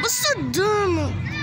What's so dumb?